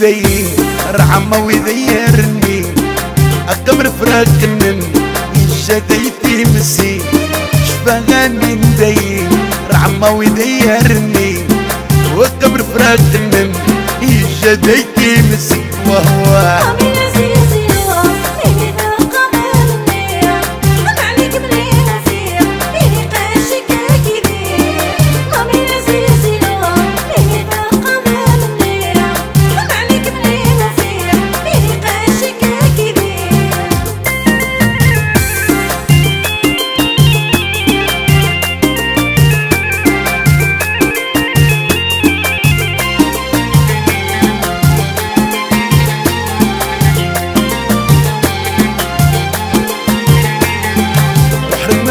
ذي رعمة وذيرني. أكبر فراقنن إجاديتي مسي. شبغان من ذي رعمة وذيرني. وأكبر فراقنن إجاديتي مسي. وهو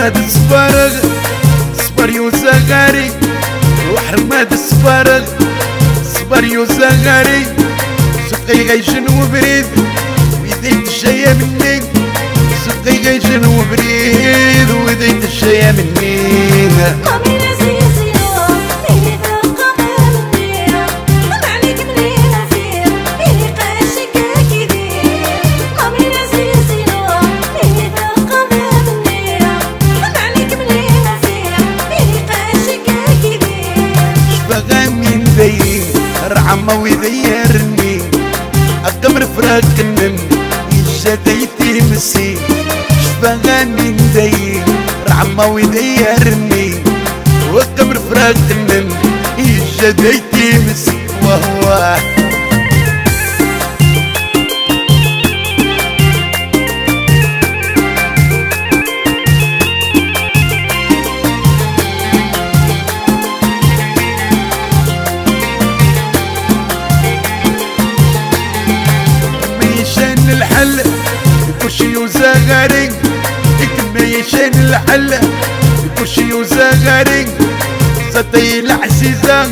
وحرمات الصبارغ صبر يوزغاري وحرمات الصبارغ صبر يوزغاري سقي غيشن وبريد ويديت الشيا مني. سقي غيشن وبريد ويديت الشيا مني. ذي رعمة وذيرني أقمر فراقنن إجاديتي مسي. شبغى من ذي رعمة وذيرني وأقمر فراقنن إجاديتي مسي. وهو الحل. كرشي وزغاري ميشان الحل. كرشي وزغاري زطي العزيزة.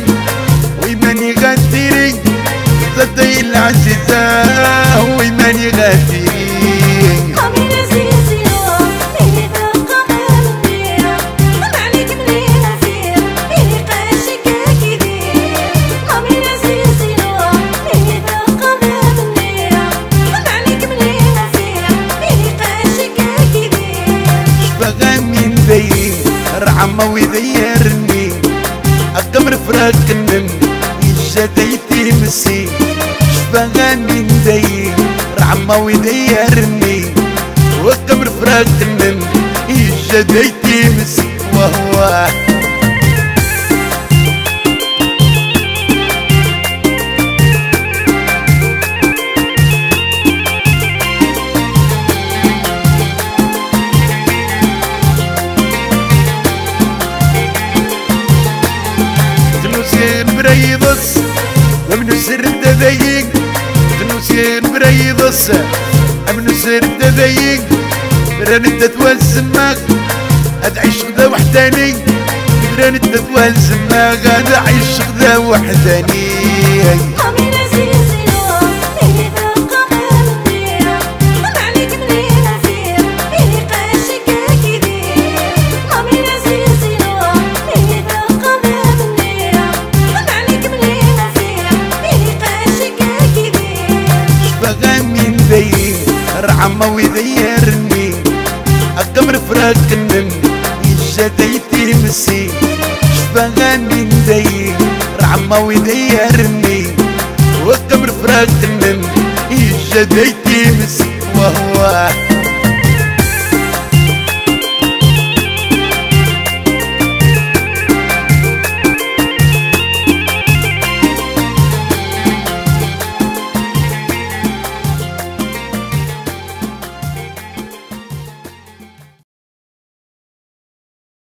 ويماني غاديري زطي العزيزة. ويماني غاديري ذي رعمة وذيرني أقمر فراقنن إجاديتي مسي. شبغى من ذي رعمة وذيرني وأقمر فراقنن إجاديتي مسي. وهو بريضس ومن سر دذيق تنوسين بريضس ومن سر دذيق برانت توزمك ادعيش غدا وحداني برانت توزمك ادعيش غدا وحداني. رعمة وذيرني أقمر فراقنن إجاديتي مسي. شبغى من ذي رعمة وذيرني وأقمر فراقنن إجاديتي مسي. وهو